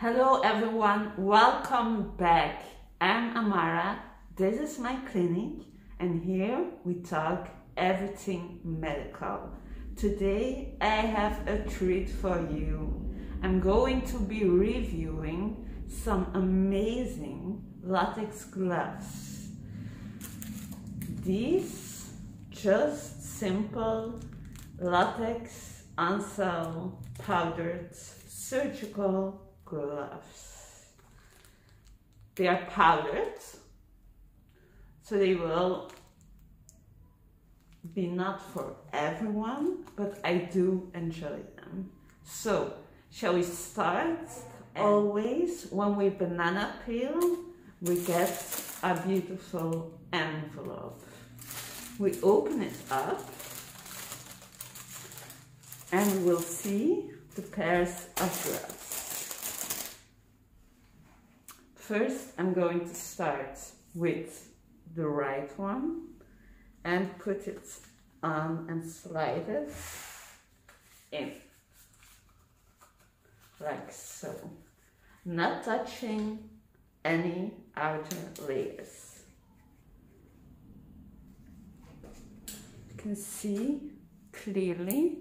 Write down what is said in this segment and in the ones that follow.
Hello everyone, welcome back. I'm Amara, this is my clinic and here we talk everything medical. Today I have a treat for you. I'm going to be reviewing some amazing latex gloves. These just simple latex Ansell powdered surgical gloves. They are powdered, so they will be not for everyone, but I do enjoy them. So, shall we start? Always, when we banana peel, we get a beautiful envelope. We open it up and we'll see the pairs of gloves. First, I'm going to start with the right one and put it on and slide it in like so. Not touching any outer layers. You can see clearly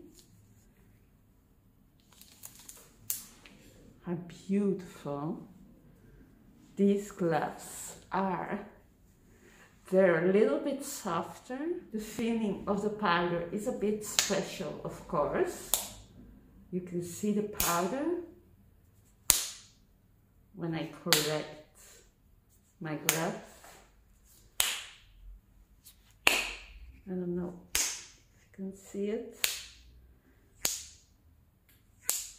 how beautiful these gloves are. They're a little bit softer. The feeling of the powder is a bit special, of course. You can see the powder when I correct my gloves. I don't know if you can see it.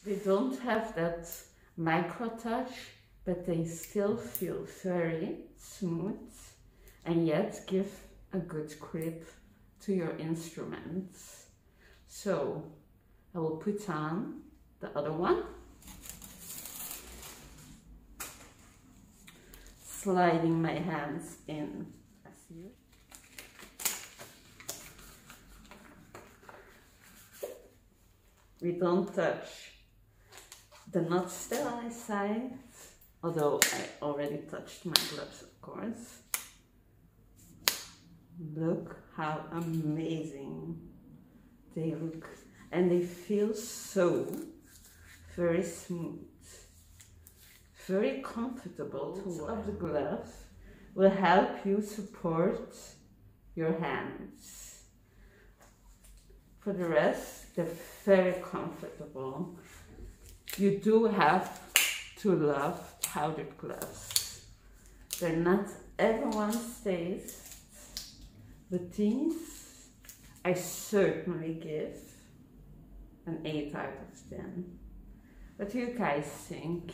They don't have that micro touch, but they still feel very smooth and yet give a good grip to your instruments. So I will put on the other one. Sliding my hands in. We don't touch the not sterile side, although I already touched my gloves, of course. Look how amazing they look. And they feel so very smooth, very comfortable. Of the glove will help you support your hands. For the rest, they're very comfortable you do have to love powdered gloves. They're not everyone's taste, but these I certainly give an 8 out of 10. What do you guys think?